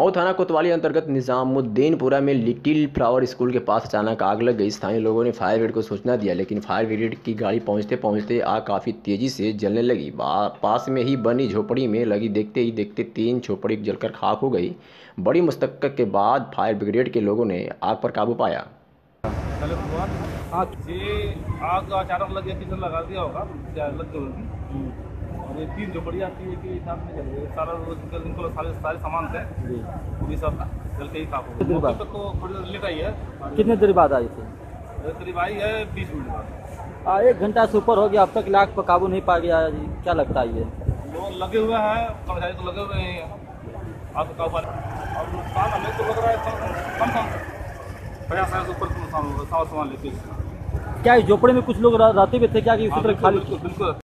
मऊ थाना कोतवाली अंतर्गत निजामुद्दीनपुरा में लिटिल फ्लावर स्कूल के पास अचानक आग लग गई। स्थानीय लोगों ने फायर ब्रिगेड को सूचना दिया लेकिन फायर ब्रिगेड की गाड़ी पहुँचते पहुँचते आग काफ़ी तेज़ी से जलने लगी। पास में ही बनी झोपड़ी में लगी देखते ही देखते तीन झोपड़ी जलकर खाक हो गई। बड़ी मुस्तक के बाद फायर ब्रिगेड के लोगों ने आग पर काबू पाया। हाँ। ये आग अचानक लग गया लगा दिया होगा लग गई होगी। और ये तीन झोपड़ी आती है कि साथ में चल सारा रोज इनको सारे सारे सामान थे। वो भी सब जल के ही खाक हो गए? तो थोड़ी देर लेट आई है। कितने देर बाद आई थी? करीब आई है बीस मिनट बाद। एक घंटा से ऊपर हो गया अब तक लाख पर काबू नहीं पा गया जी। क्या लगता है ये? लोग लगे हुए हैं कर्मचारी तो लगे हुए हैं। आग का ऊपर और नुकसान हमें तो लग रहा है कम कम पचास हज़ार से ऊपर नुकसान होगा सारा सामान लेके क्या झोपड़े में कुछ लोग रहते भी थे क्या कि उसी हाँ, तरह खाली? बिल्कुल।